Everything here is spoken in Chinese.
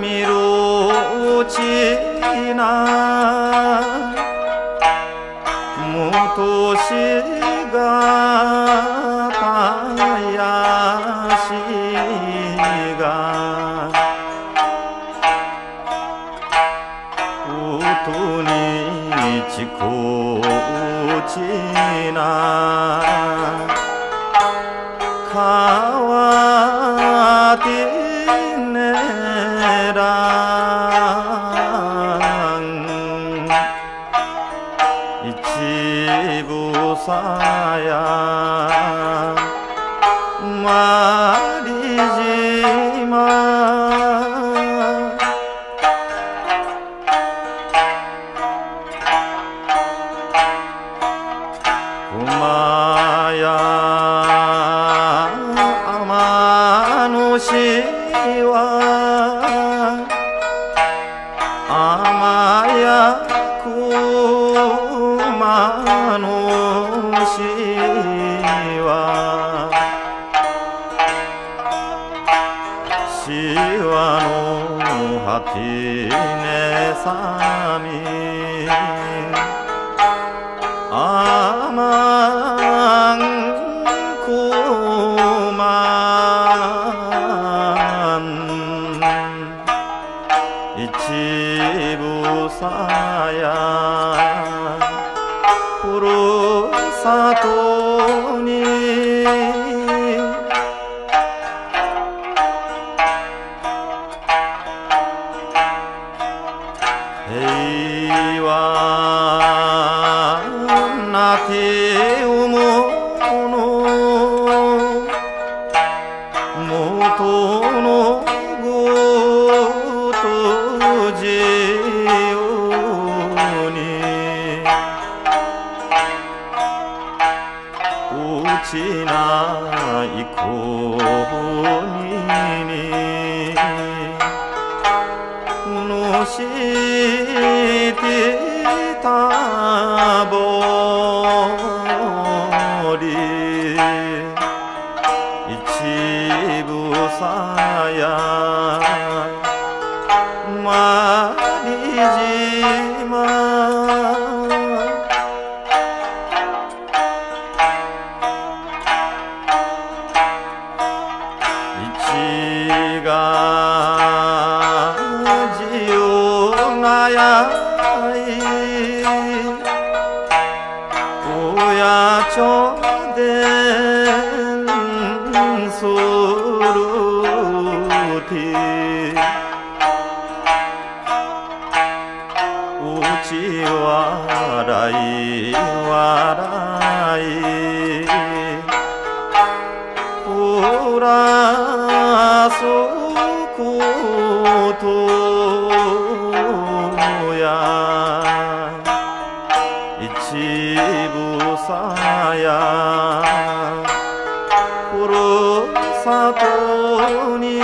米罗吉纳，木头是干，太阳是干，乌托尼吉库吉纳。पाया मारी जी माँ कुमाया अमानुषी वा आमाया 잡히네 삼이 아망구만. 이치부사야 부르사 혹시나 있고. がやい親ちょでんする فطوني